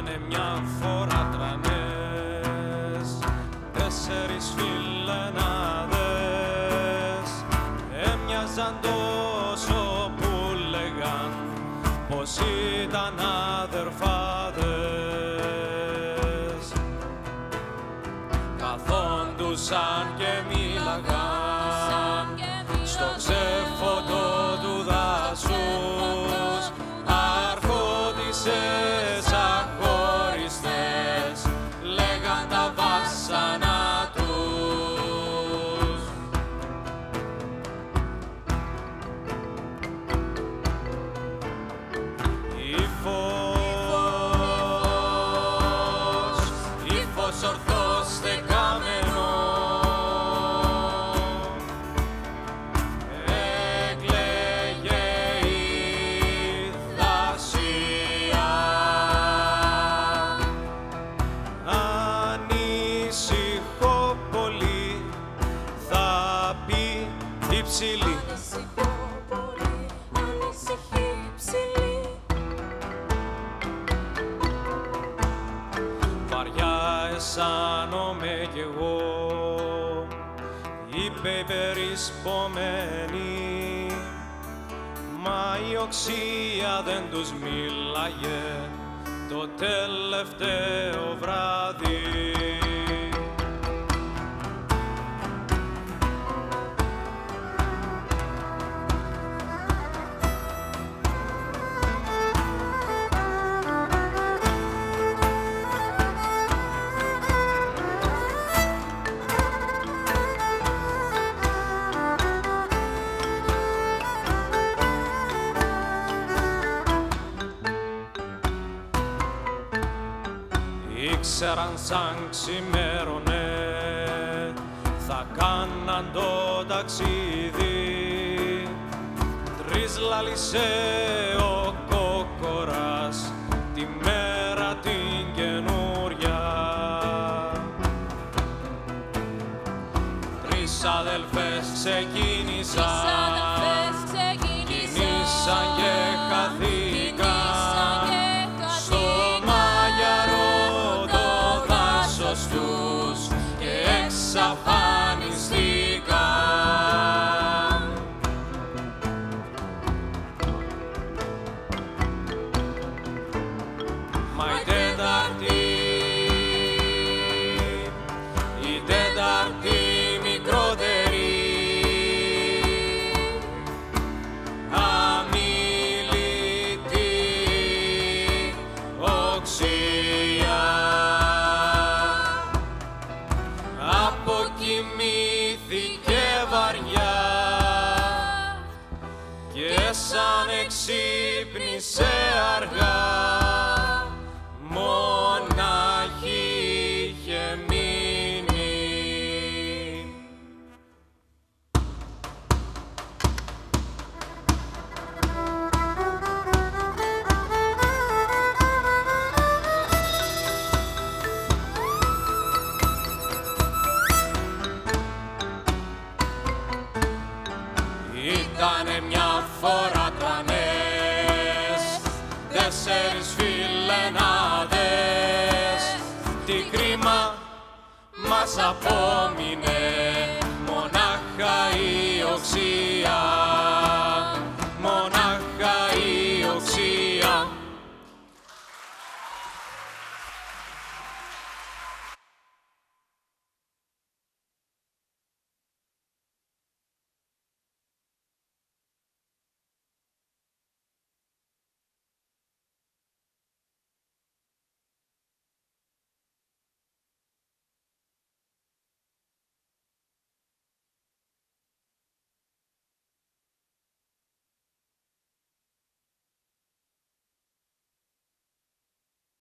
Ήτανε μια φορά τρανές. Τέσσερις φιλενάδες Έμοιαζαν τόσο που λέγαν Πως ήταν αδερφάδες. Καθόντουσαν και μίλαγαν Στο ξέφωτο ύφος ορθός στεκάμενο Έκλαιγε η θασία. Ανήσυχο πολύ θα πει υψηλή Ανησυχώ αισθάνομαι κι εγώ. Είπε η περισπομένη Μα η οξία δεν τους μίλαγε. Το τελευταίο βράδυ Ήξεραν σαν ξημέρωνε θα κάναν το ταξίδι. Τρεις λάλησε ο κόκορας τη μέρα εξαφανιστήκαν. Μα και σαν εξύπνησε αργά μονάχη είχε μείνει. Ήτανε μια φορά τρανές. Τέσσερις φιλενάδες Τι κρίμα μας απόμεινε